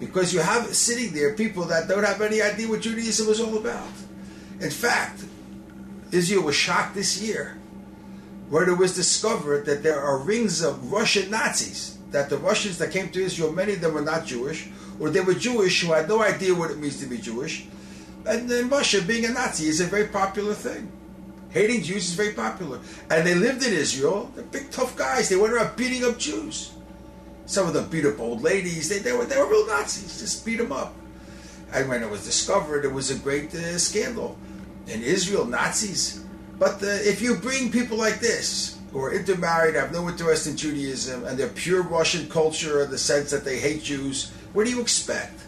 because you have sitting there people that don't have any idea what Judaism was all about. In fact, Israel was shocked this year when it was discovered that there are rings of Russian Nazis, that the Russians that came to Israel, many of them were not Jewish, or they were Jewish who had no idea what it means to be Jewish. And in Russia, being a Nazi is a very popular thing. Hating Jews is very popular. And they lived in Israel. They're big, tough guys. They went around beating up Jews. Some of them beat up old ladies. They, they, were, they were real Nazis. Just beat them up. And when it was discovered, it was a great uh, scandal. In Israel, Nazis but uh, if you bring people like this, who are intermarried, have no interest in Judaism, and they're pure Russian culture in the sense that they hate Jews, what do you expect?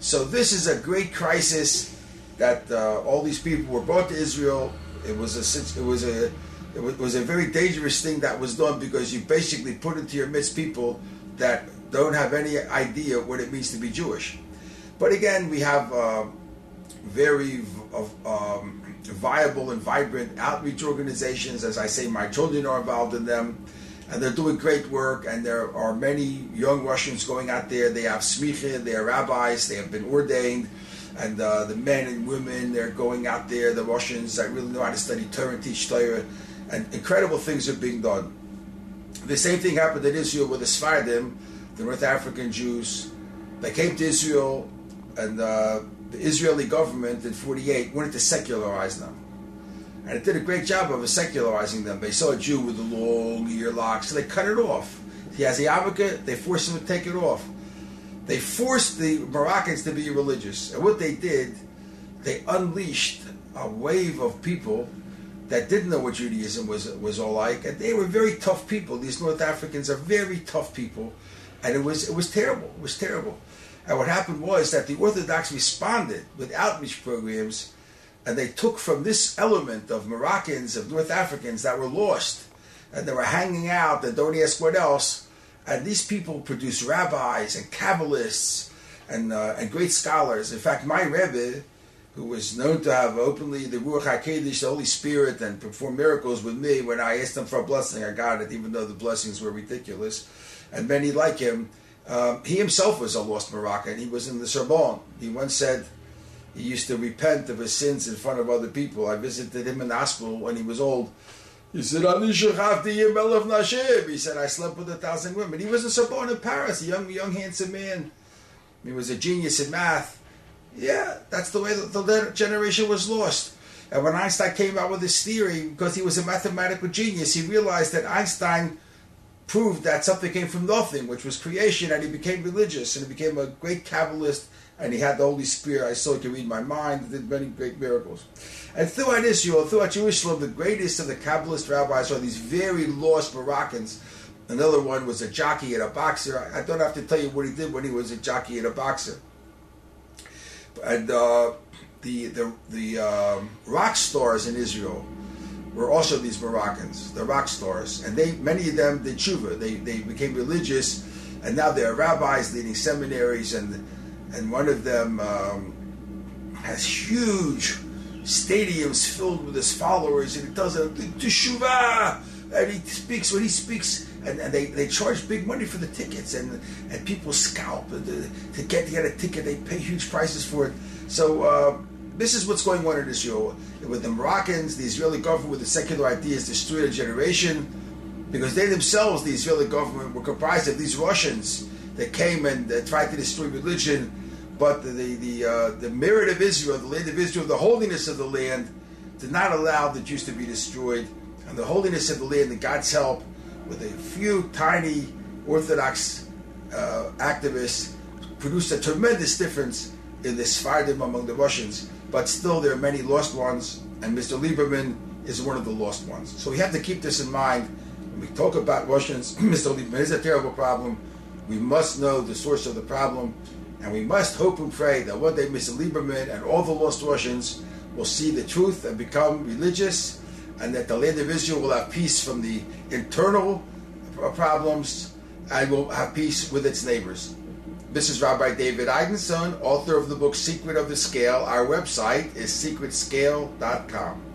So this is a great crisis that uh, all these people were brought to Israel. It was a it was a it was a very dangerous thing that was done because you basically put into your midst people that don't have any idea what it means to be Jewish. But again, we have uh, very um, viable and vibrant outreach organizations. As I say, my children are involved in them, and they're doing great work. And there are many young Russians going out there. They have smicha, they are rabbis, they have been ordained, and uh, the men and women they're going out there. The Russians that really know how to study Torah and teach Torah, and incredible things are being done. The same thing happened in Israel with the Sephardim, the North African Jews. They came to Israel, and uh, the Israeli government in 48 wanted to secularize them. And it did a great job of secularizing them. They saw a Jew with a long earlock, so they cut it off. He has the yarmulke, they forced him to take it off. They forced the Moroccans to be religious. And what they did, they unleashed a wave of people that didn't know what Judaism was was all like, and they were very tough people. These North Africans are very tough people, and it was it was terrible. It was terrible. And what happened was that the Orthodox responded with outreach programs, and they took from this element of Moroccans, of North Africans that were lost, and they were hanging out, and don't ask what else. And these people produced rabbis and Kabbalists and, uh, and great scholars. In fact, my Rebbe, who was known to have openly the Ruach HaKodesh, the Holy Spirit, and perform miracles with me when I asked him for a blessing, I got it, even though the blessings were ridiculous. And many like him, um, he himself was a lost Moroccan. He was in the Sorbonne. He once said he used to repent of his sins in front of other people. I visited him in the hospital when he was old. He said, He said, I slept with a thousand women. He was in Sorbonne in Paris, a young, young, handsome man. He was a genius in math. Yeah, that's the way the generation was lost. And when Einstein came out with his theory, because he was a mathematical genius, he realized that Einstein proved that something came from nothing, which was creation, and he became religious, and he became a great Kabbalist, and he had the Holy Spirit. I saw could read my mind, did many great miracles. And throughout Israel, throughout Jerusalem, the greatest of the Kabbalist rabbis are these very lost Moroccans. Another one was a jockey and a boxer. I don't have to tell you what he did when he was a jockey and a boxer. And uh, the the the um, rock stars in Israel were also these Moroccans, the rock stars, and they many of them did tshuva. They they became religious, and now they're rabbis leading seminaries, and and one of them um, has huge stadiums filled with his followers, and he does a teshuva, and he speaks when he speaks. And, and they, they charge big money for the tickets, and and people scalp to, to get to get a ticket. They pay huge prices for it. So uh, this is what's going on in Israel. With the Moroccans, the Israeli government with the secular ideas destroyed a generation because they themselves, the Israeli government, were comprised of these Russians that came and uh, tried to destroy religion. But the the the, uh, the merit of Israel, the land of Israel, the holiness of the land, did not allow the Jews to be destroyed. And the holiness of the land, and God's help, with a few tiny Orthodox uh, activists, produced a tremendous difference in the Sephardim among the Russians but still there are many lost ones, and Mr. Lieberman is one of the lost ones. So we have to keep this in mind when we talk about Russians. Mr. Lieberman is a terrible problem. We must know the source of the problem, and we must hope and pray that one day Mr. Lieberman and all the lost Russians will see the truth and become religious, and that the land of Israel will have peace from the internal problems and will have peace with its neighbors. This is Rabbi David Eidensohn, author of the book Secret of the Scale. Our website is secretscale.com.